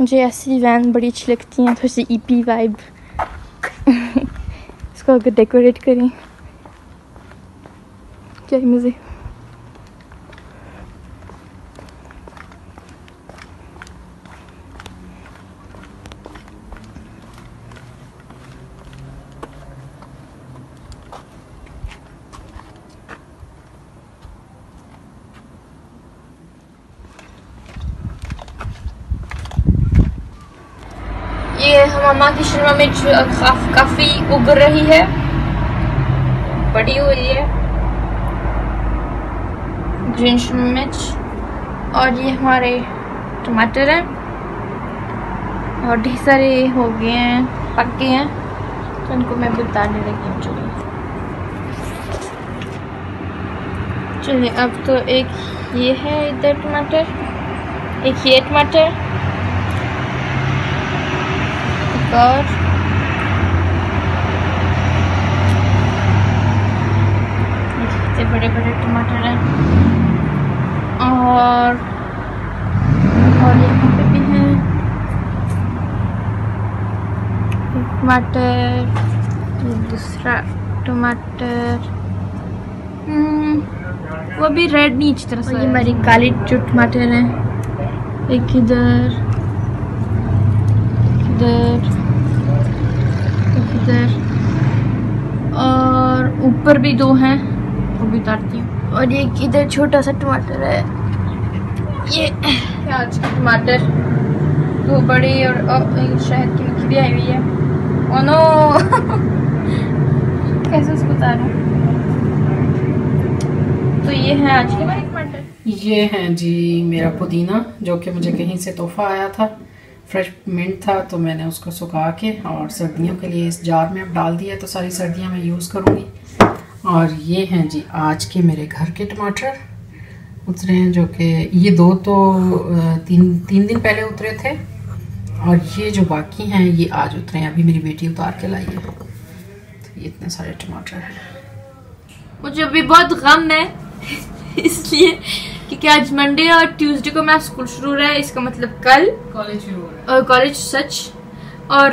مجھے ایسی وین بڑی اچھی لگتی ہیں تھوڑی سی ای پی وائب اس کو اگر ڈیکوریٹ کریں کیا مزے یہ کی شرما مرچ کافی اگ رہی ہے، بڑی ہوئی ہے۔ گرین شرما مرچ اور یہ ہمارے ٹماٹر ہیں۔ اور ڈھیر سارے ہو گئے ہیں پک گئے ہیں۔ تو ان کو میں بتانے لگی ہوں چلیے چلیے اب تو ایک یہ ہے ادھر ٹماٹر، ایک یہ ٹماٹر۔ اور کتنے بڑے بڑے ٹماٹر ہیں اور اور یہاں پہ بھی ہیں ٹماٹر دوسرا ٹماٹر وہ بھی ریڈ نہیں اچھی طرح سے یہ ہماری کالی جو ٹماٹر ہیں ایک ادھر ادھر ادھر اور اوپر بھی دو ہیں، وہ بھی اتارتی ہوں۔ اور ایک ادھر چھوٹا سا ٹماٹر ہے۔ یہ پیاز کے ٹماٹر؟ دو بڑے اور شہد کی مکھی بھی آئی ہوئی ہے۔ او نو۔ کیسے اس کو اتاروں؟ تو یہ ہے آج کے ہمارے ٹماٹر۔ یہ ہیں جی میرا پودینہ، جو کہ مجھے کہیں سے تحفہ آیا تھا۔ فریش منٹ تھا تو میں نے اس کو سکھا کے اور سردیوں کے لیے اس جار میں اب ڈال دیا تو ساری سردیاں میں یوز کروں گی اور یہ ہیں جی آج کے میرے گھر کے ٹماٹر اترے ہیں جو کہ یہ دو تو تین تین دن پہلے اترے تھے اور یہ جو باقی ہیں یہ آج اترے ہیں ابھی میری بیٹی اتار کے لائی ہے تو یہ اتنے سارے ٹماٹر ہیں مجھے ابھی بہت غم ہے اس لیے کیونکہ آج منڈے اور ٹیوزڈے کو میرا اسکول شروع رہا ہے اس کا مطلب کل کالج شروع ہو رہا ہے۔ اور کالج سچ اور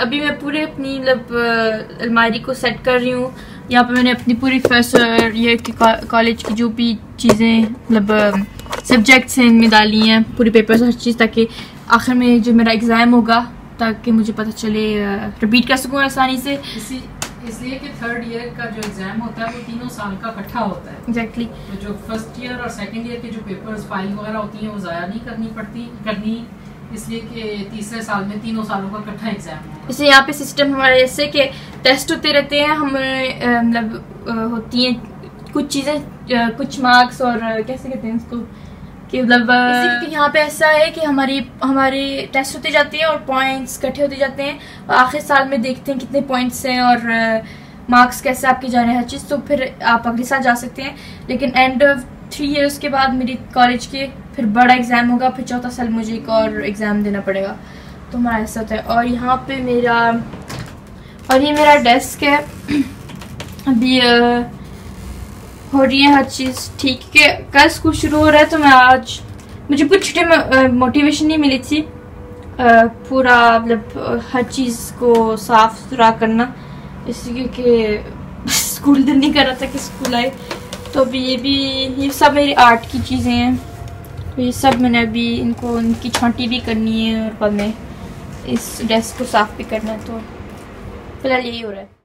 ابھی میں پورے اپنی مطلب الماری کو سیٹ کر رہی ہوں۔ یہاں پہ میں نے اپنی پوری فیسر یہ کالج کی جو بھی چیزیں مطلب سبجیکٹس ہیں ان میں ڈالی ہیں پوری پیپرز ہر چیز تاکہ آخر میں جو میرا ایگزام ہوگا تاکہ مجھے پتہ چلے رپیٹ کر سکوں آسانی سے۔ اسی اس لیے کہ تھرڈ ایئر کا جو ایگزام ہوتا ہے وہ تینوں سال کا اکٹھا ہوتا ہے۔ ایگزیکٹلی تو جو فرسٹ ایئر اور سیکنڈ ایئر کے جو پیپرز فائل وغیرہ ہوتی ہیں وہ ضائع نہیں کرنی پڑتی کرنی اس لیے کہ تیسرے سال میں تینوں سالوں کا اکٹھا ایگزام ہوتا جیسے یہاں پہ سسٹم ہمارے ایسے کہ ٹیسٹ ہوتے رہتے ہیں ہمیں مطلب ہوتی ہیں۔ کچھ چیزیں کچھ مارکس اور کیسے کہتے ہیں اس کو؟ کہ مطلب یہاں پہ ایسا ہے کہ ہماری ہمارے ٹیسٹ ہوتے جاتے ہیں اور پوائنٹس کٹھے ہوتے جاتے ہیں۔ اور آخر سال میں دیکھتے ہیں کتنے پوائنٹس ہیں اور مارکس کیسے آپ کے جا رہے ہیں ہر چیز۔ تو پھر آپ اگلے سال جا سکتے ہیں۔ لیکن اینڈ آف تھری ایئرس کے بعد میری کالج کے پھر بڑا ایگزام ہوگا، پھر چوتھا سال مجھے ایک اور ایگزام دینا پڑے گا۔ تو ہمارا ایسا ہوتا ہے۔ اور یہاں پہ میرا، اور یہ میرا ڈیسک ہے۔ ابھی ہو رہی ہے ہر چیز ٹھیک۔ ہے کل اسکول شروع ہو رہا ہے تو میں آج، مجھے پوری چھٹی موٹیویشن نہیں ملی تھی۔ پورا مطلب ہر چیز کو صاف ستھرا کرنا۔ اس لیے کہ اسکول دل نہیں کر رہا تھا کہ اسکول آئے۔ تو ابھی یہ بھی یہ سب میری آرٹ کی چیزیں ہیں۔ تو یہ سب میں نے ابھی ان کو ان کی چھانٹی بھی کرنی ہے اور بعد میں اس ڈیسک کو صاف بھی کرنا ہے تو فی الحال یہی ہو رہا ہے۔